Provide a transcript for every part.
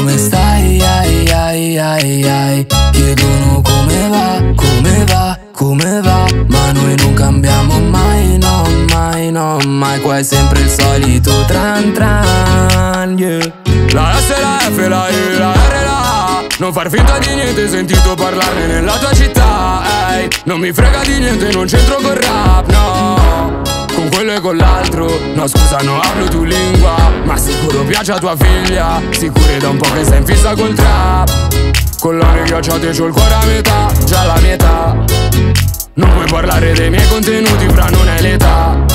come stai, ai ai ai ai. Chiedono come va, come va, come va. Ma noi non cambiamo mai, no, mai, no, mai. Qua è sempre il solito tran tran, yeah. La S, la F, la I, la R, la A. Non far finta di niente, sentito parlarne nella tua città, ehi. Non mi frega di niente, non c'entro col rap, no. Con quello e con l'altro No scusa no hablo tu lingua Ma sicuro piace a tua figlia Sicuro da un po' che sei in fissa col trap. Con l'aria ghiacciate c'ho il cuore a metà Già la mia età Non puoi parlare dei miei contenuti fra non hai l'età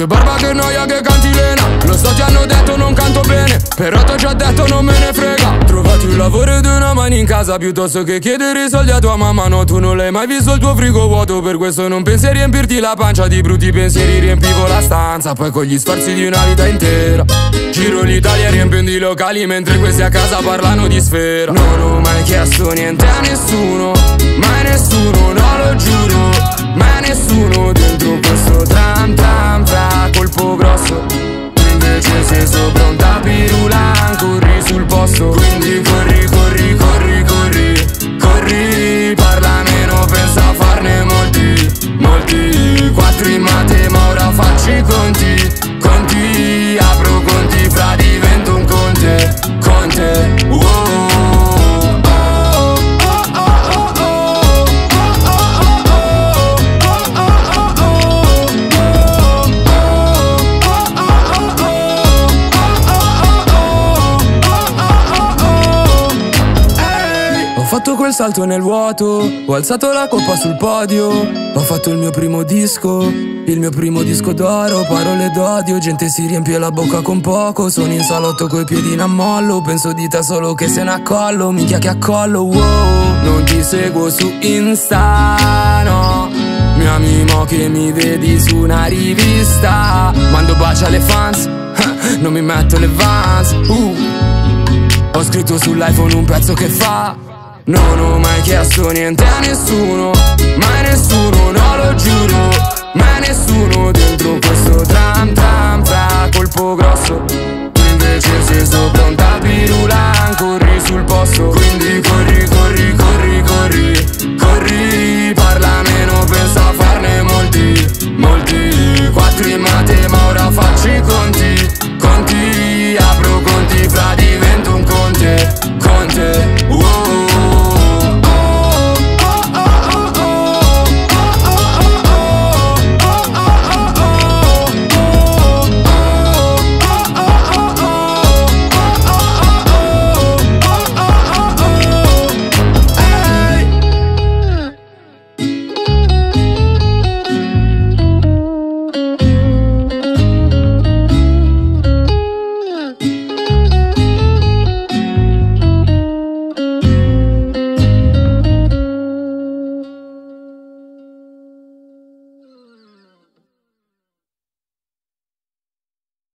che barba che noia che canti lena Lo so ti hanno detto non canto bene. Però ti ho già detto non me ne frega. Trovati un lavoro ed una mano in casa Piuttosto che chiedere soldi a tua mamma. No tu non l'hai mai visto il tuo frigo vuoto. Per questo non pensi a riempirti la pancia Di brutti pensieri. Riempivo la stanza Poi con gli sforzi di una vita intera. Giro l'Italia riempiendo i locali Mentre questi a casa parlano di sfera. Non ho mai chiesto niente a nessuno Mai nessuno, no lo giuro. Mai nessuno dentro Corri sul posto fatto quel salto nel vuoto, ho alzato la coppa sul podio, ho fatto il mio primo disco, il mio primo disco d'oro, parole d'odio, gente si riempie la bocca con poco, sono in salotto coi piedi in ammollo, penso di te solo che se ne accollo, minchia che accollo, wow, non ti seguo su Insta, no. Mi ami mo che mi vedi su una rivista Mando baci alle fans Non mi metto le vans uh. Ho scritto sull'iPhone un pezzo che fa non ho mai chiesto niente a nessuno Mai nessuno, no lo giuro. Mai nessuno dentro questo tram tram fra colpo grosso. Invece se sto pronta a pirula Corri sul posto. Quindi